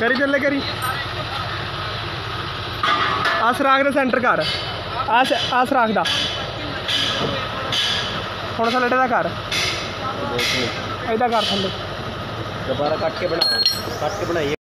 ਕਰੀ ਚੱਲੇ ਕਰੀ। ਆ ਸਰਾਖ ਦਾ ਸੈਂਟਰ ਕਰ ਆ ਸ- ਆ ਸਰਾਖ ਦਾ। ਹੁਣ ਥੱਲੇ ਦਾ ਕਰ ਇਹਦਾ ਕਰ ਥੱਲੇ। ਦੁਬਾਰਾ ਕੱਟ ਕੇ ਬਣਾਓ। ਕੱਟ ਕੇ ਬਣਾਈਏ।